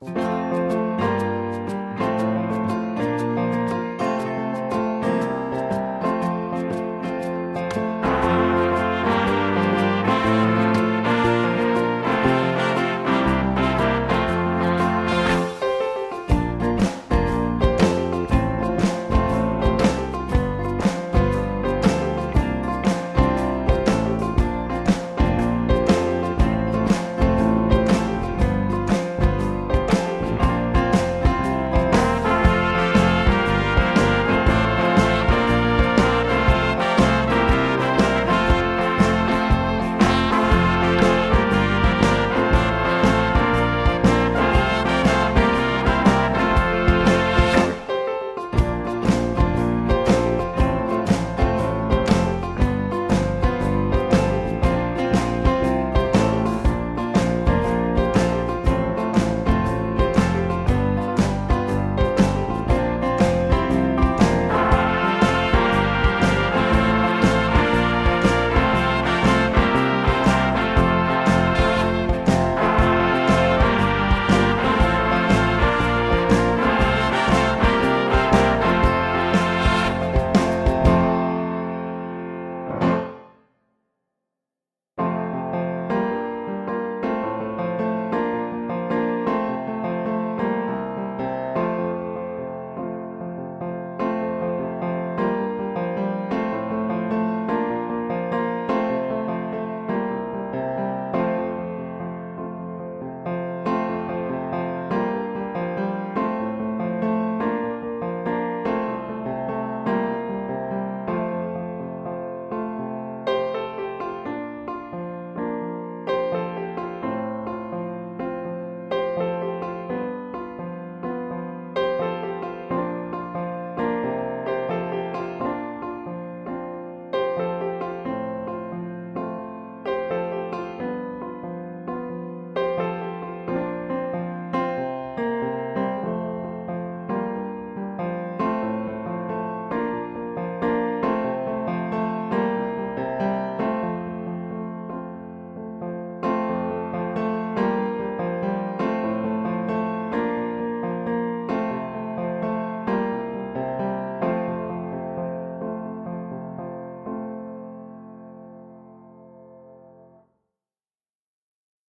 Bye.